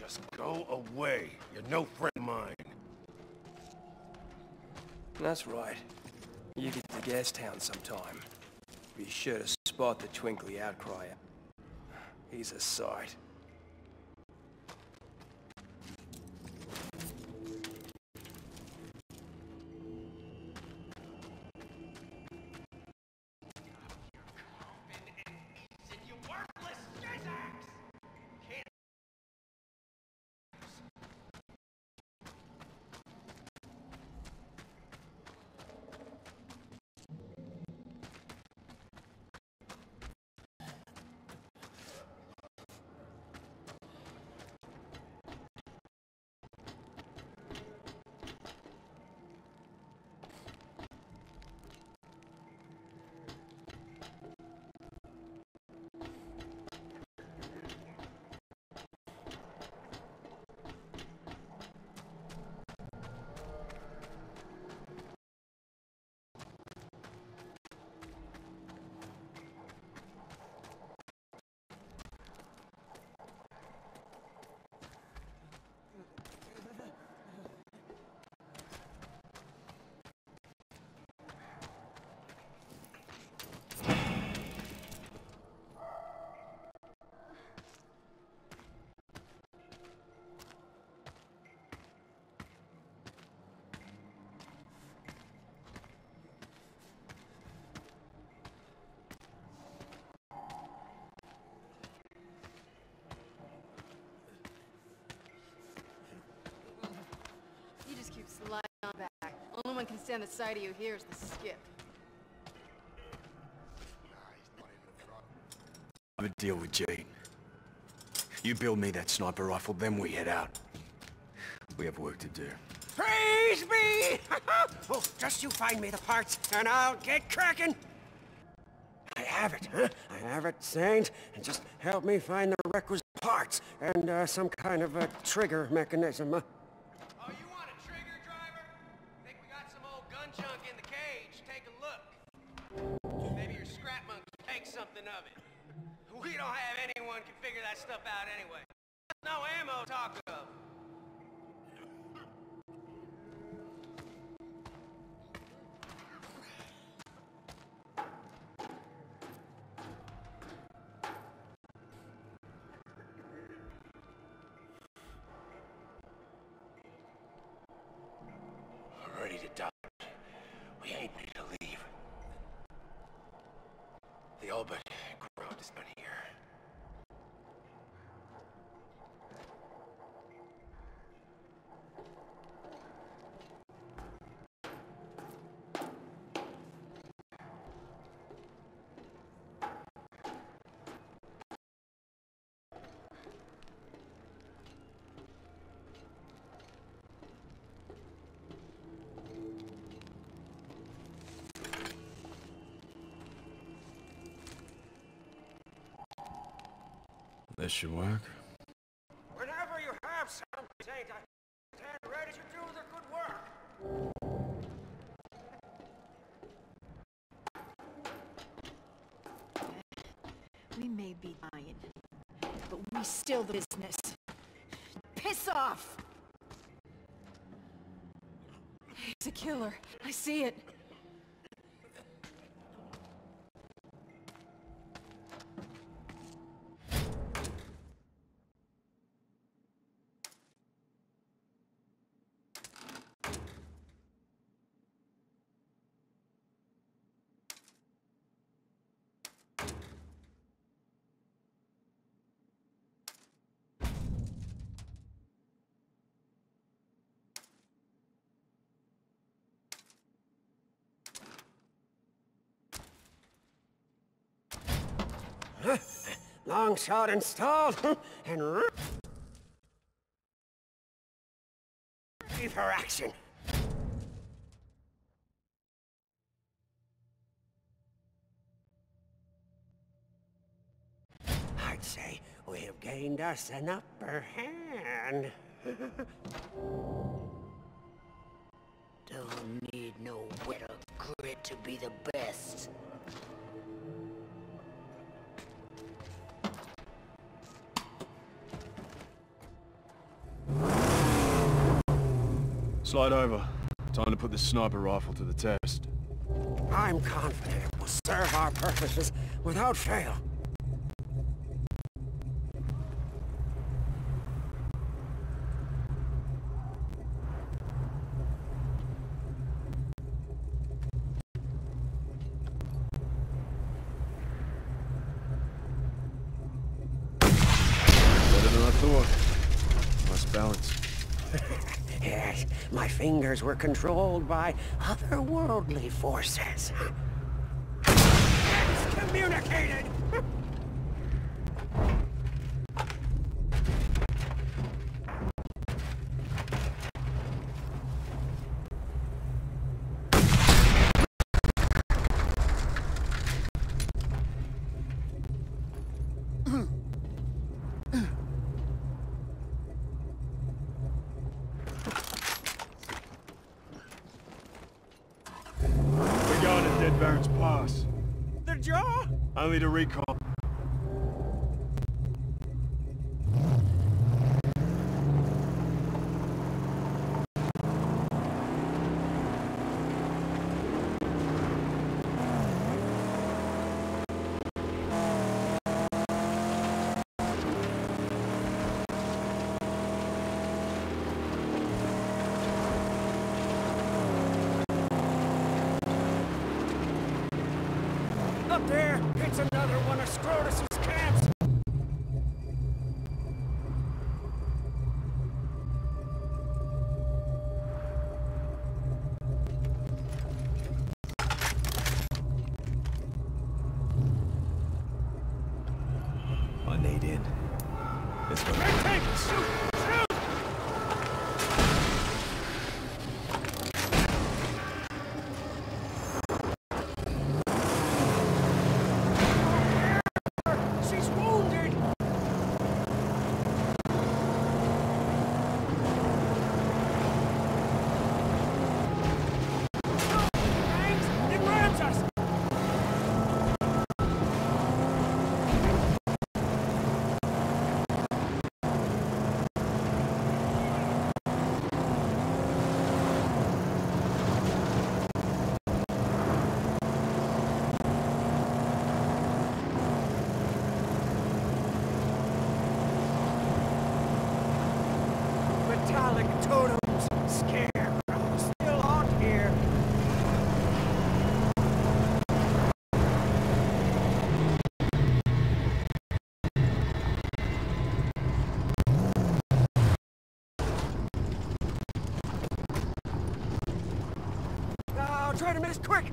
Just go away. You're no friend of mine. That's right. You get to Gas Town sometime. Be sure to spot the twinkly outcrier. He's a sight. Only one can stand the sight of you here is the skip. I have a deal with Jeet. You build me that sniper rifle, then we head out. We have work to do. Praise me! oh, just you find me the parts, and I'll get cracking. I have it, huh? I have it, Saint. And just help me find the requisite parts and uh, some kind of a trigger mechanism. Uh, ready to die. We ain't ready to leave. The all but ground is done here. This should work. Whenever you have some, Saint, I stand ready to do the good work. We may be dying, but we still the business. Piss off! He's a killer. I see it. Long shot installed, and ready for action. I'd say we have gained us an upper hand. Don't need no wit grit to be the best. Slide over. Time to put this sniper rifle to the test. I'm confident it will serve our purposes without fail. Better than I thought. Nice balance. Yes, my fingers were controlled by otherworldly forces. Excommunicated! We're going to Dead Baron's Pass. The jaw? Only to recon. Up there, it's another one of Scrotus's Now, try to miss quick!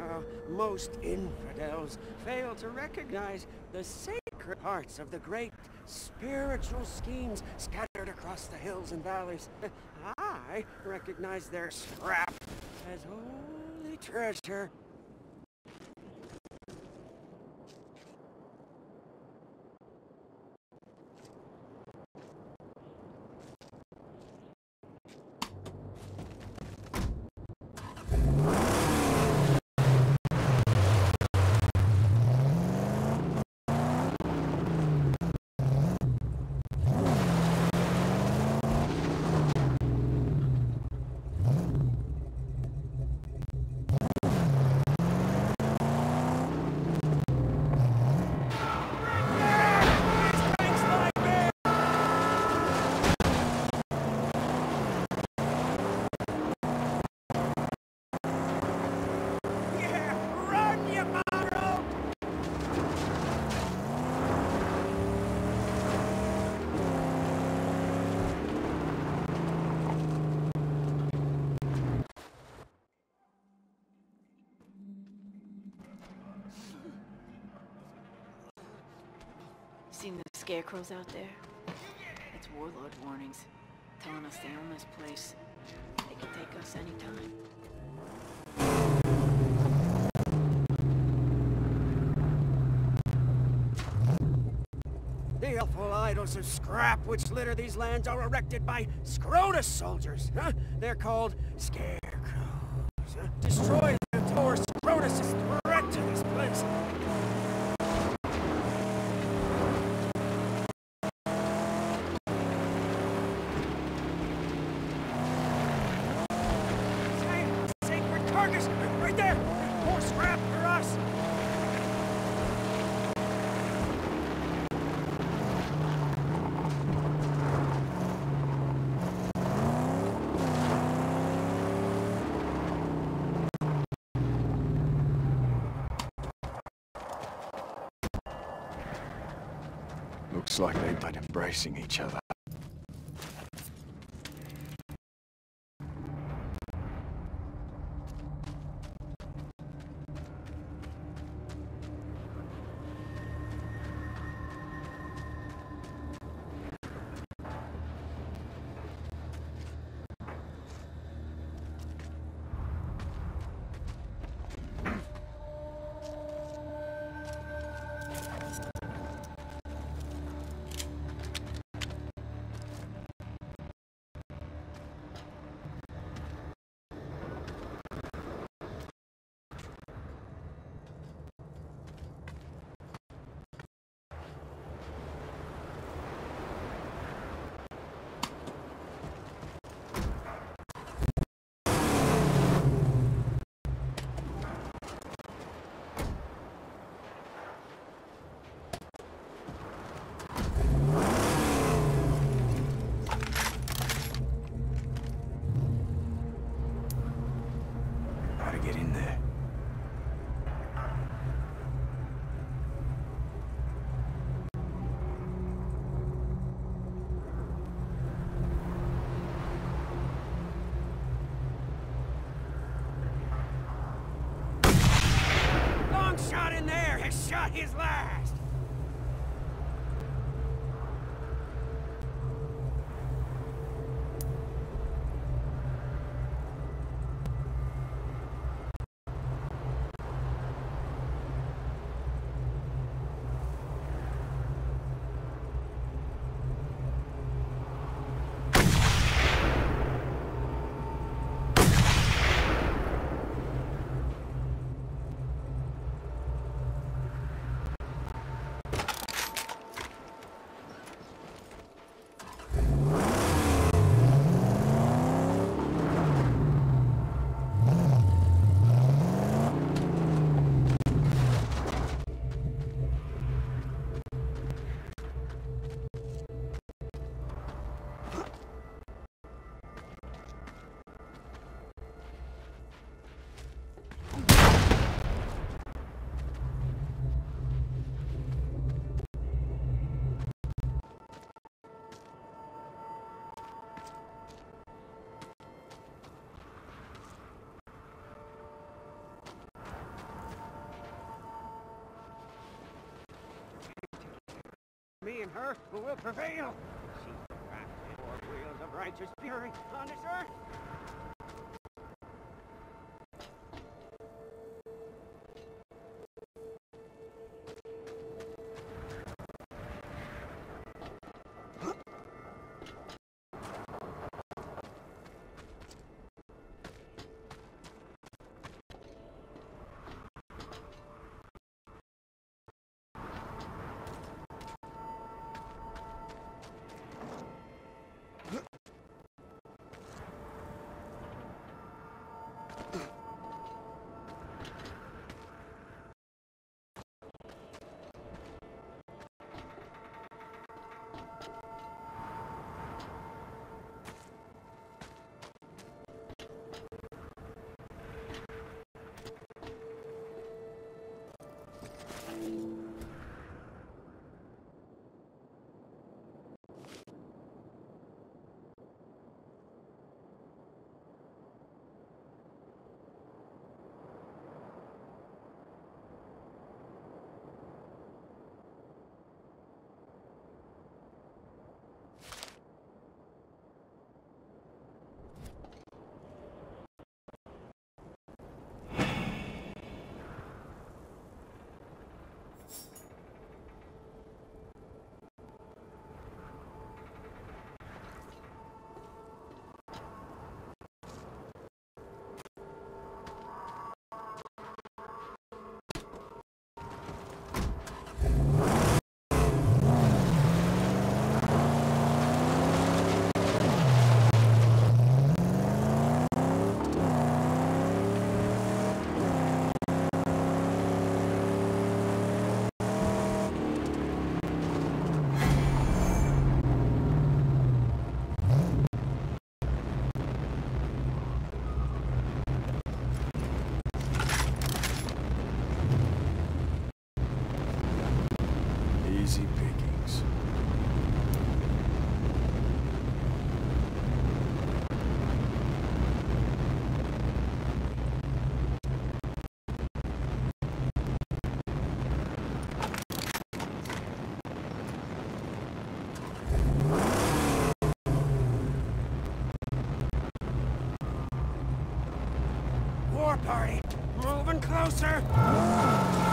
Uh, most infidels fail to recognize the sacred parts of the great spiritual schemes scattered across the hills and valleys. I recognize their scrap as holy treasure. Scarecrows out there? It's warlord warnings, telling us they own this place. They can take us anytime. The helpful idols of scrap which litter these lands are erected by Scrotus soldiers. Huh? They're called scarecrows. Huh? Destroy them or Scrotus' threat to this place. Sa- Sacred carcass! Right there! More scrap for us! Looks like they've been embracing each other. Shot his last. And her who will prevail. She's the crafted four wheels of righteous fury on this earth. war party. Moving closer.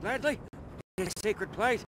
Gladly. In a sacred place.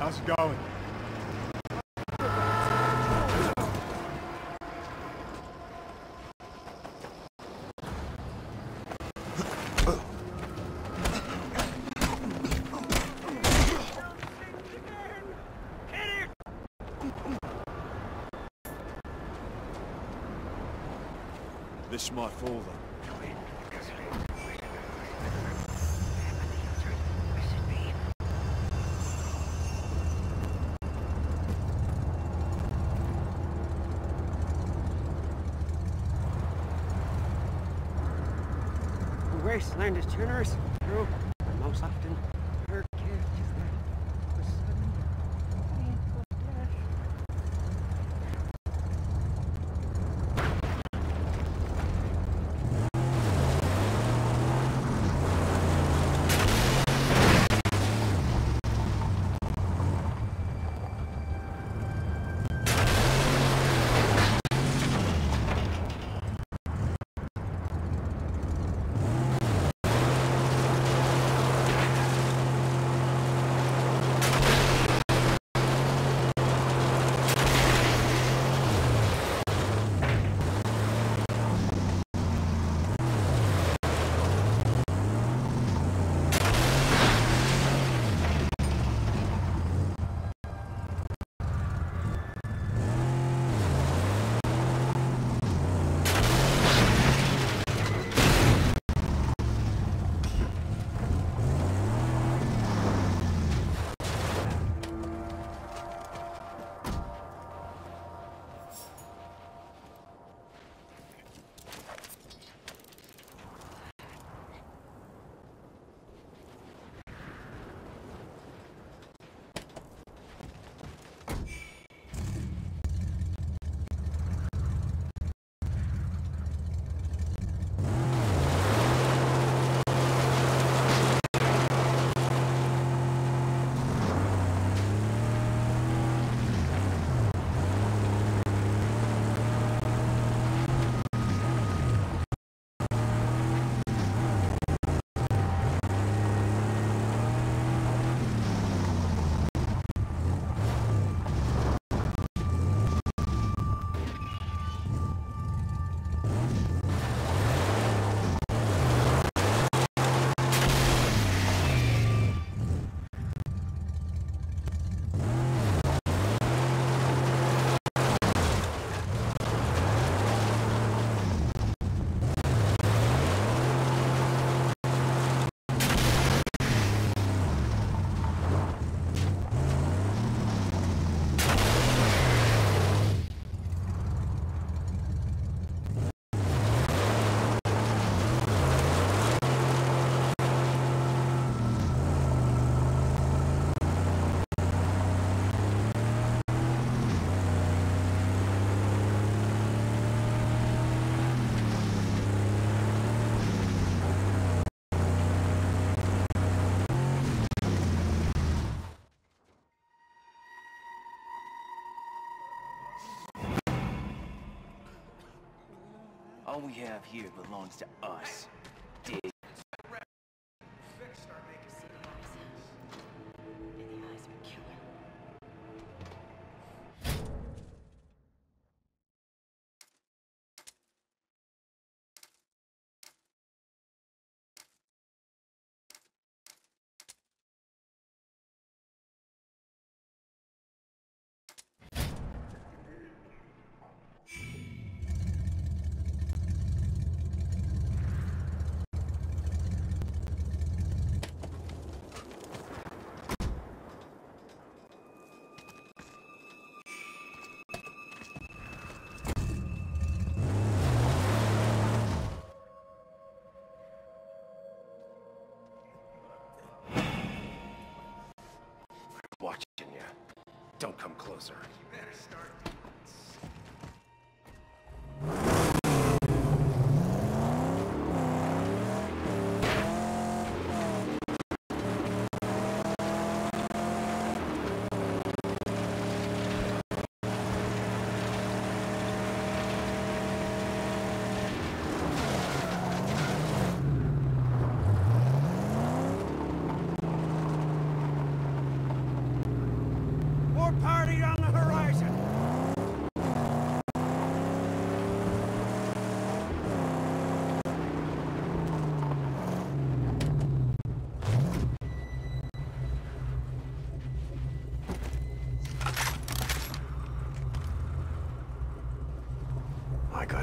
How's it going? This is my father. behind us, tuners. All we have here belongs to us. Don't come closer. More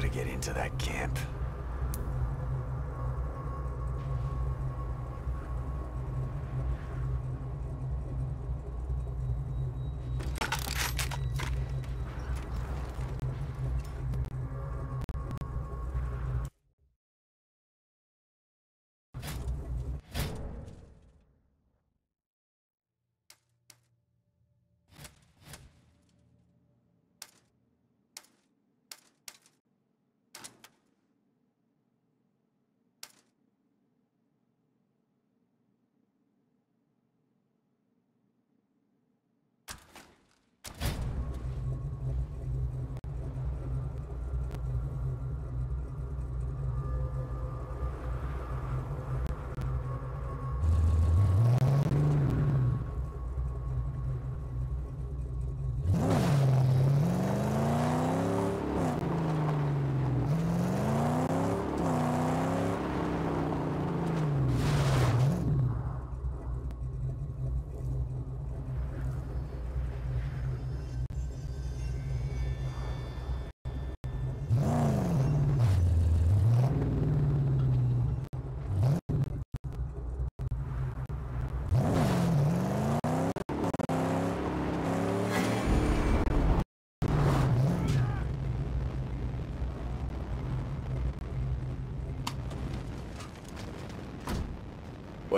get into that camp.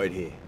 Wait here.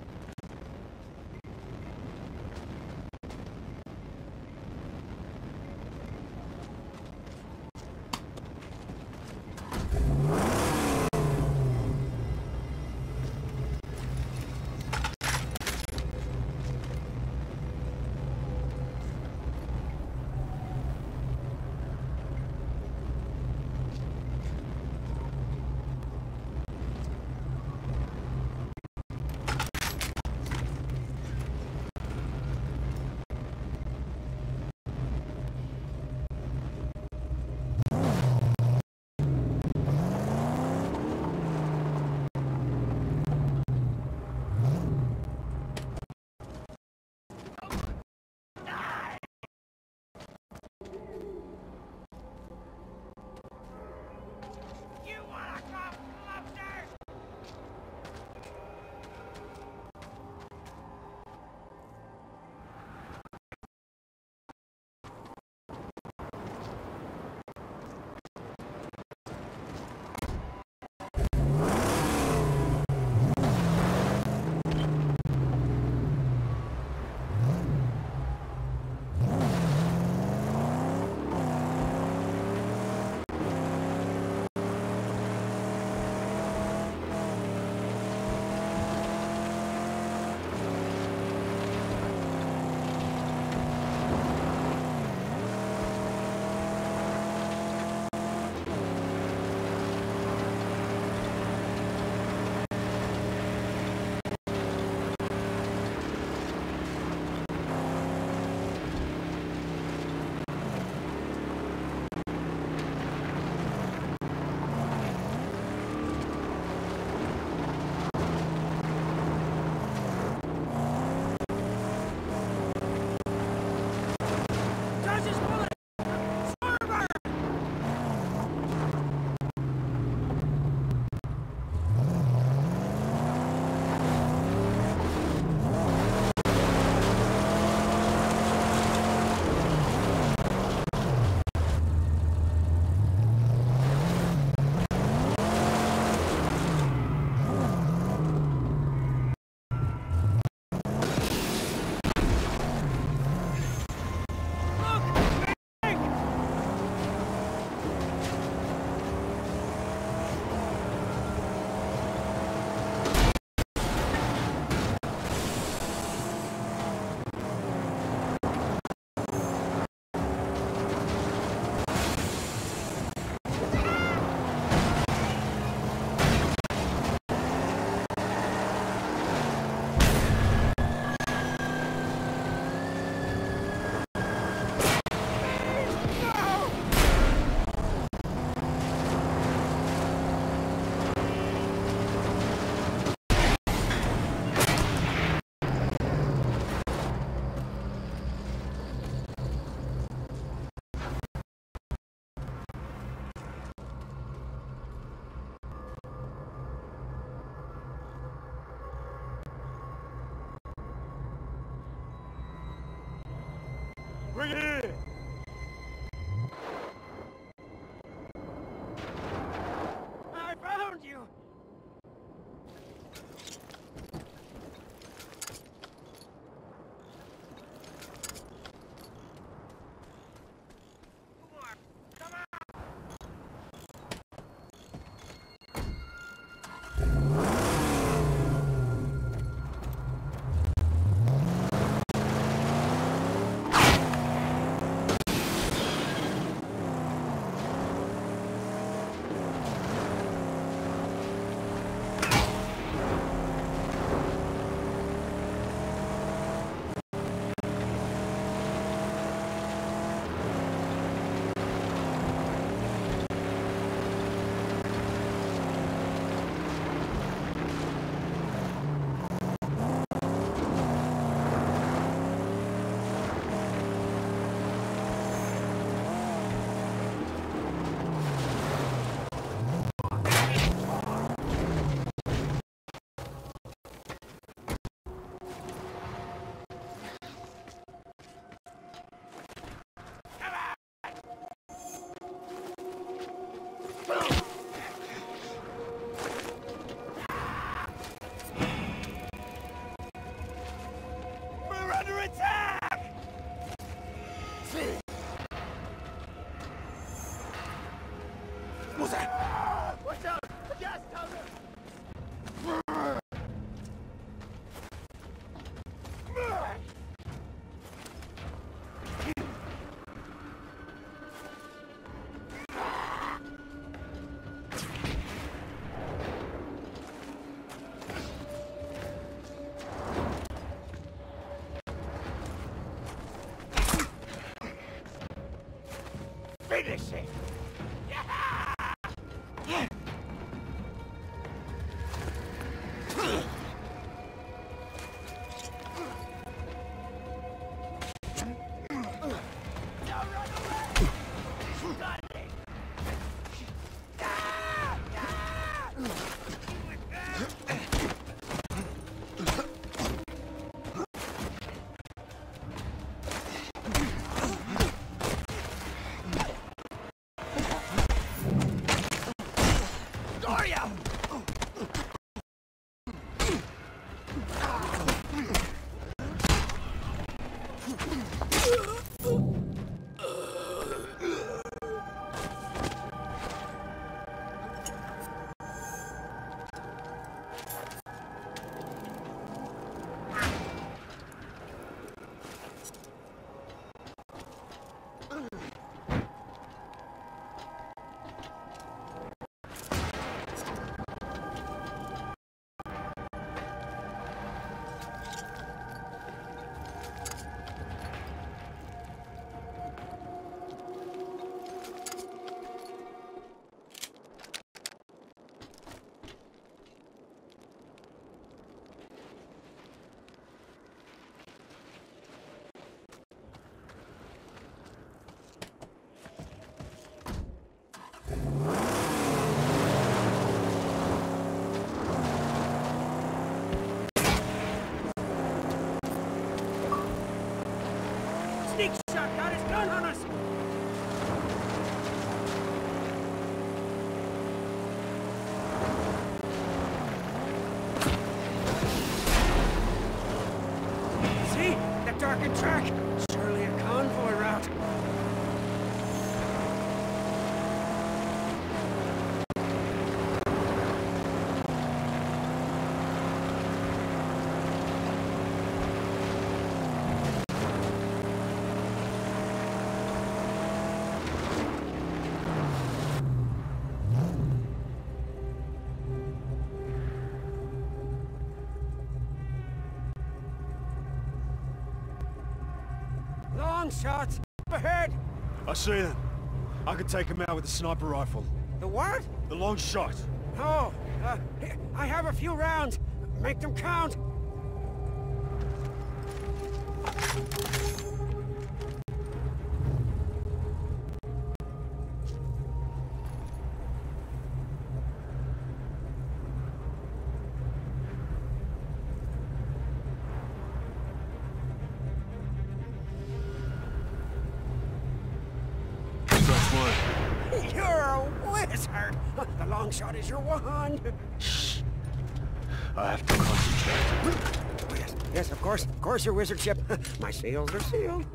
Finish it! Long shots! Up ahead! I see them. I can take them out with a sniper rifle. The what? The long shot. Oh, uh, I have a few rounds. Make them count. Is your wand. Shh. I have to concentrate. Oh, yes, yes, of course. Of course, your wizardship. My seals are sealed.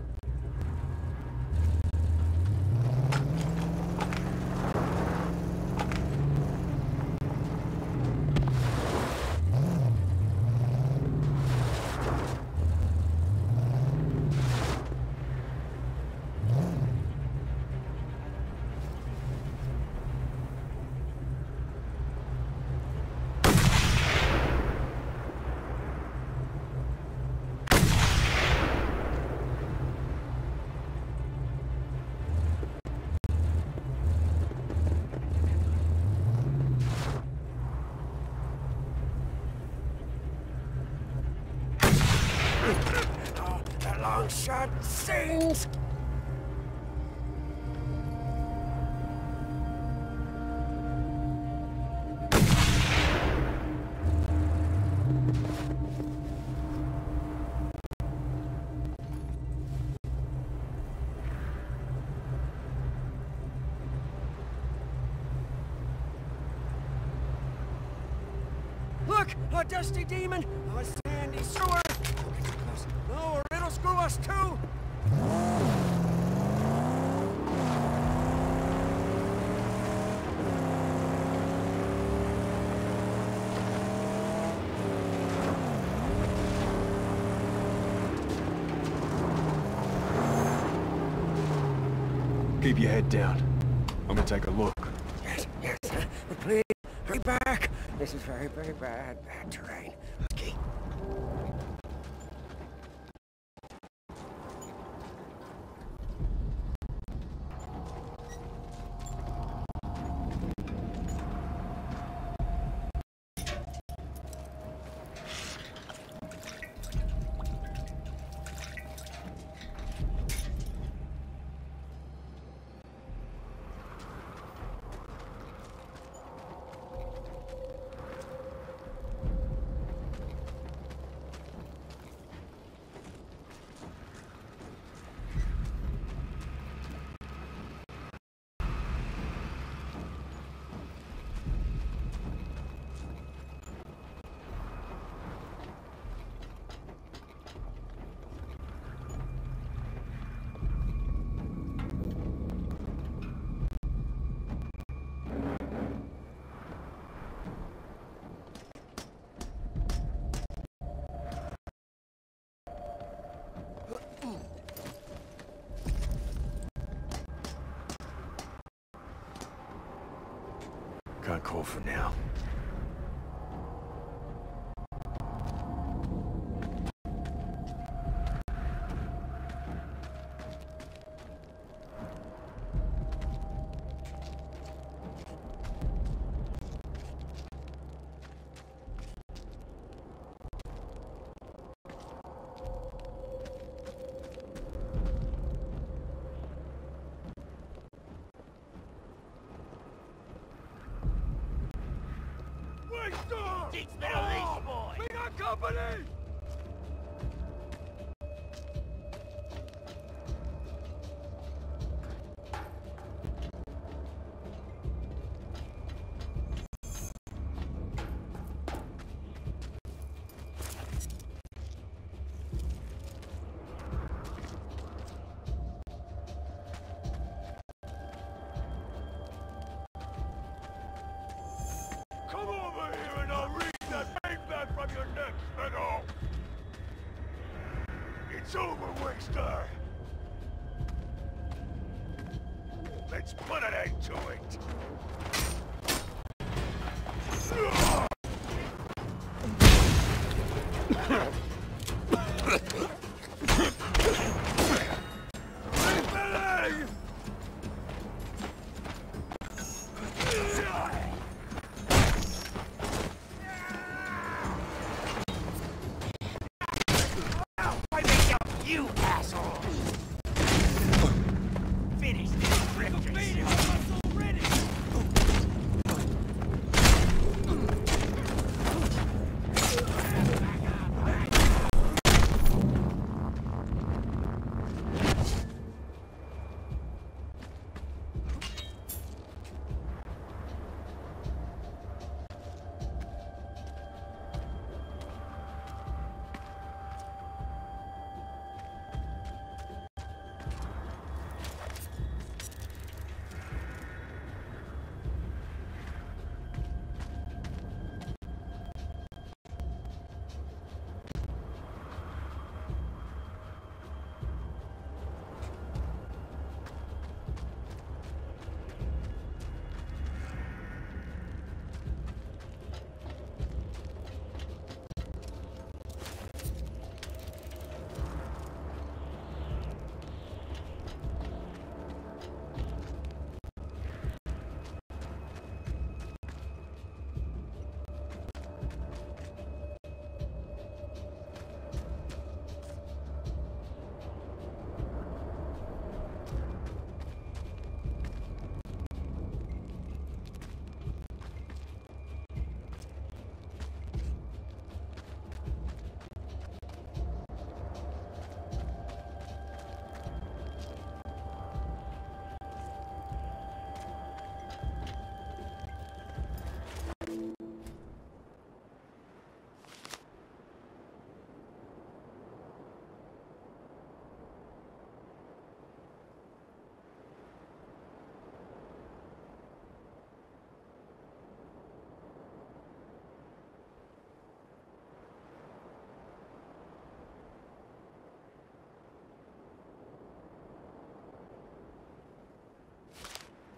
Us too. Keep your head down. I'm gonna take a look. Yes, yes, but please, hurry back. This is very, very bad, bad terrain. Call for now. Come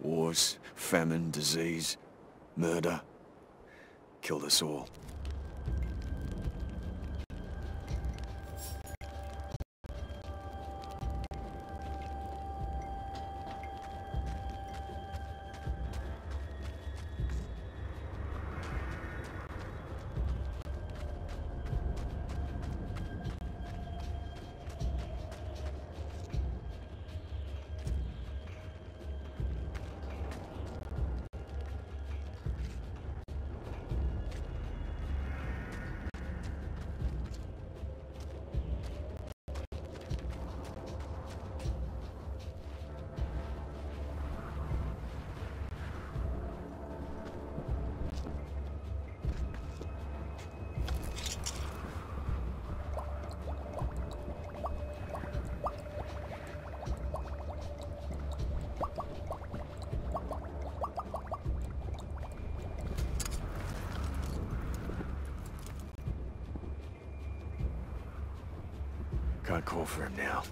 Wars, famine, disease, murder. Killed us all. Can't call for him now.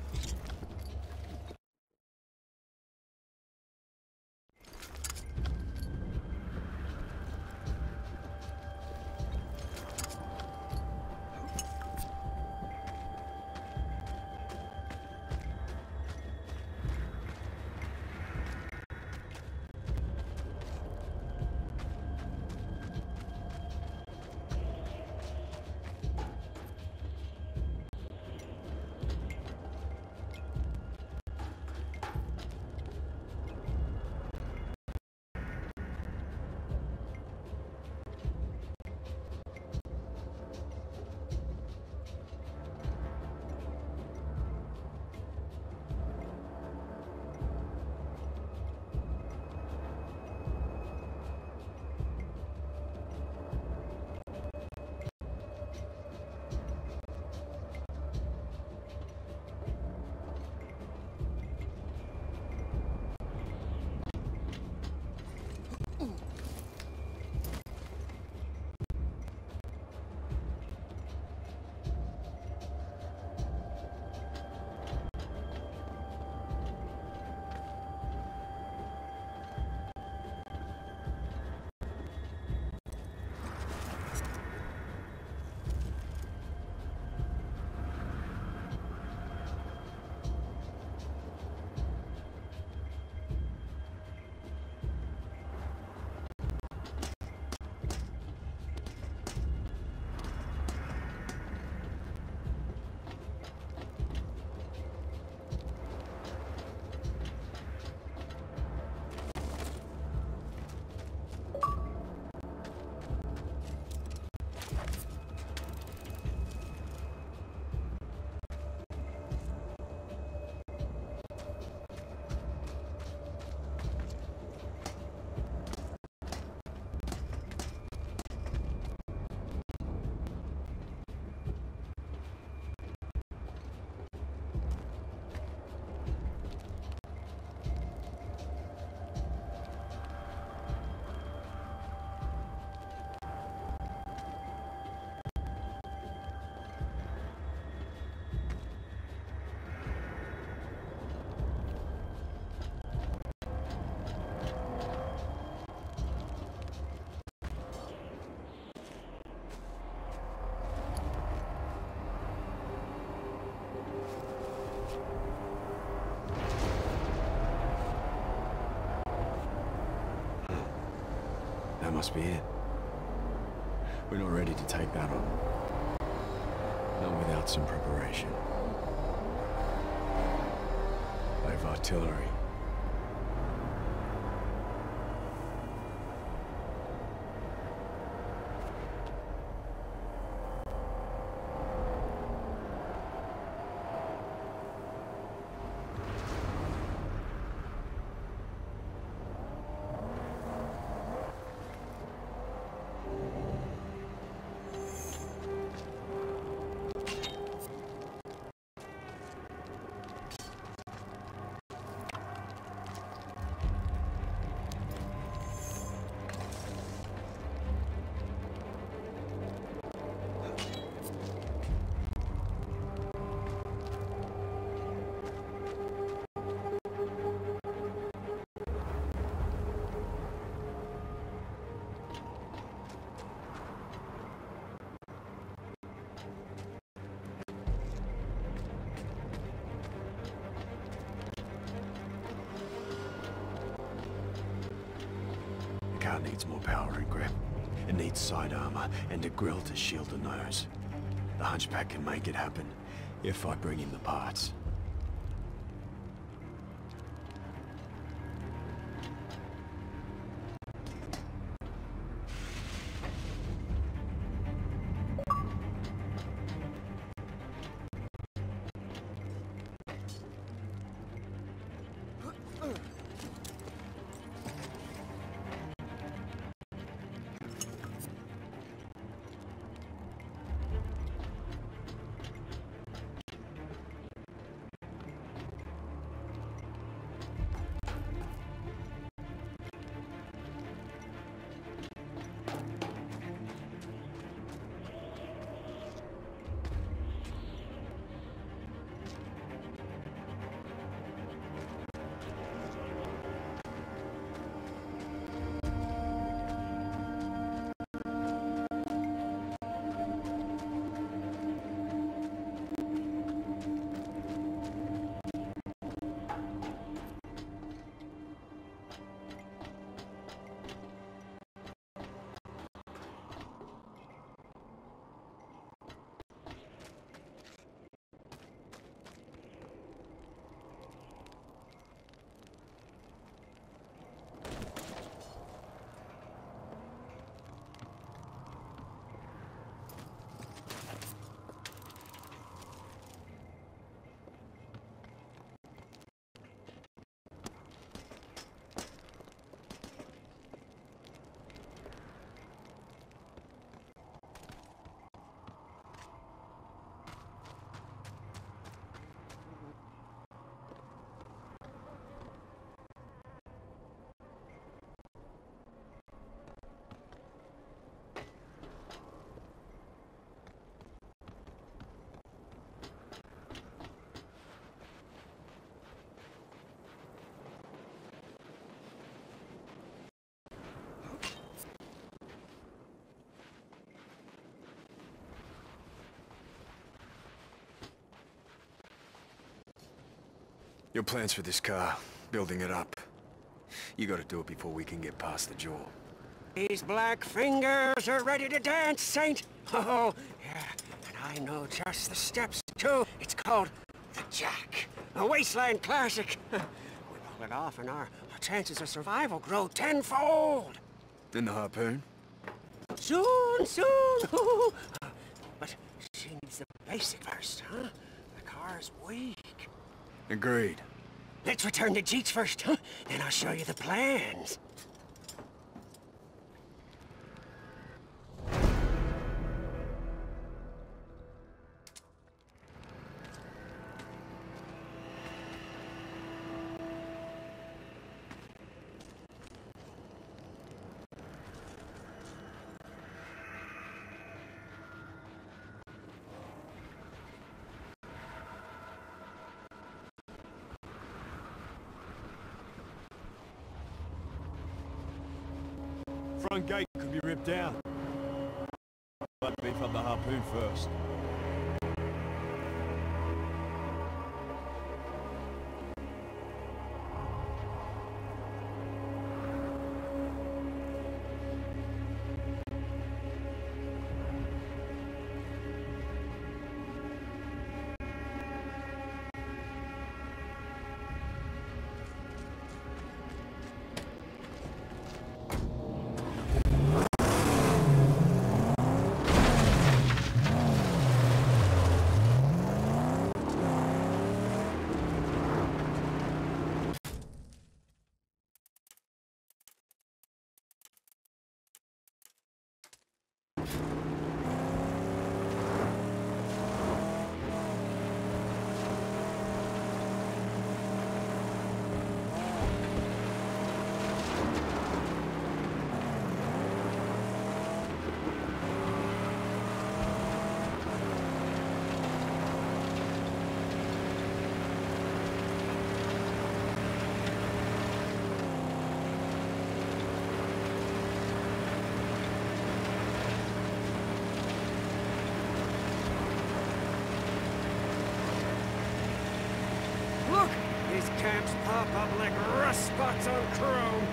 Must be it. We're not ready to take that on. Not without some preparation. They've artillery. Car needs more power and grip. It needs side armor and a grill to shield the nose. The Hunchback can make it happen, if I bring in the parts. Your plans for this car, building it up. You gotta do it before we can get past the jaw. These black fingers are ready to dance, Saint. Oh, yeah, and I know just the steps, too. It's called the Jack, a wasteland classic. we pull it off and our, our chances of survival grow tenfold. Then the harpoon? Soon, soon. but she needs the basic first, huh? The car's weak. Agreed. Let's return to Jeet's first, huh? Then I'll show you the plans. these camps pop up like rust spots on chrome.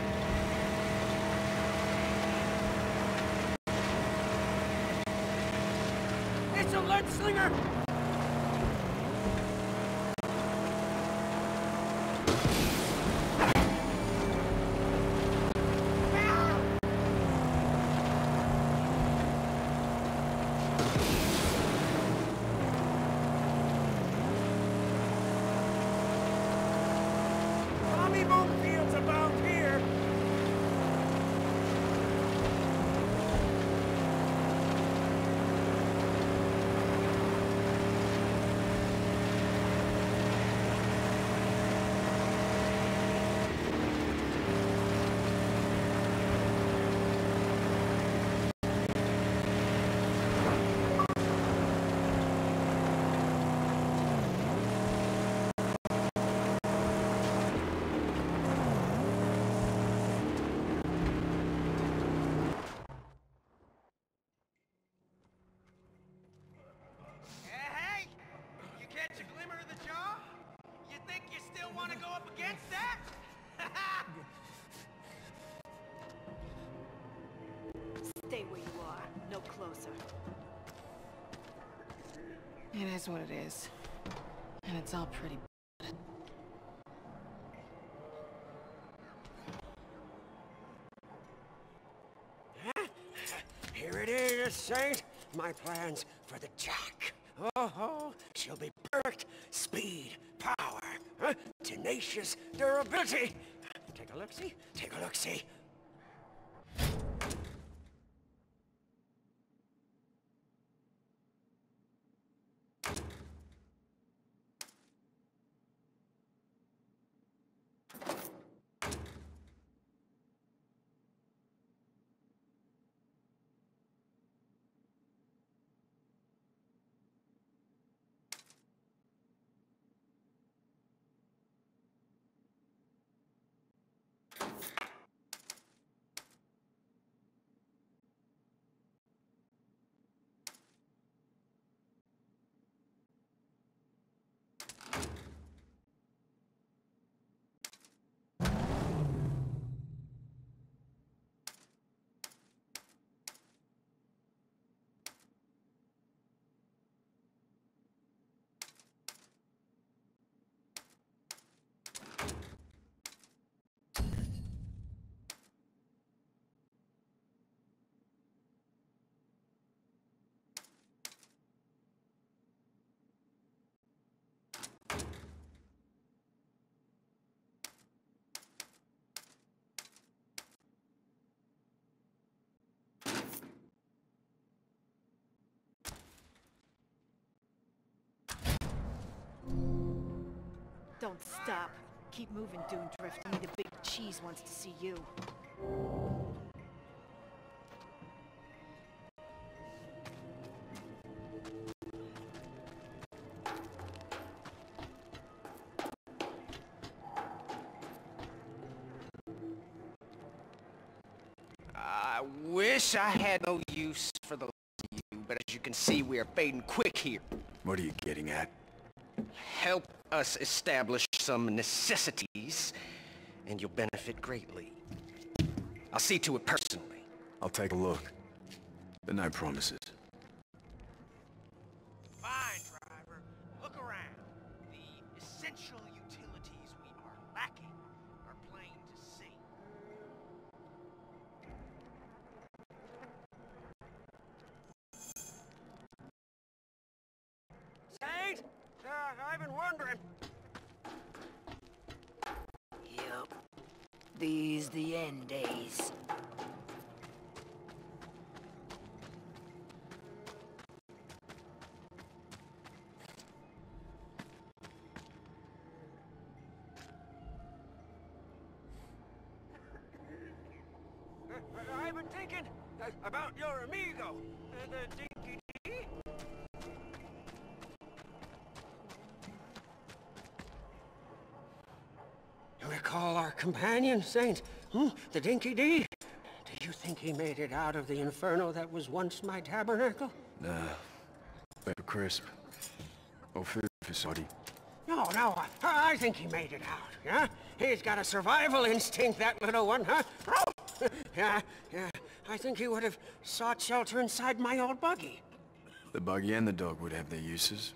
It's a lead slinger! Closer. It is what it is. And it's all pretty bad. Here it is, Saint. My plans for the Jack. Oh, she'll be perfect. Speed, power, huh? tenacious durability. Take a look-see. Take a look-see. Don't stop. Keep moving, Dune Drift. Only the big cheese wants to see you. I wish I had no use for the you, but as you can see, we are fading quick here. What are you getting at? Help us establish some necessities, and you'll benefit greatly. I'll see to it personally. I'll take a look. But no promises. Companion, Saint? Hmm? The Dinki-Di? Do you think he made it out of the inferno that was once my tabernacle? Nah. Paper crisp. For Soddy. No, no, I, I think he made it out, yeah? He's got a survival instinct, that little one, huh? yeah, yeah. I think he would have sought shelter inside my old buggy. The buggy and the dog would have their uses.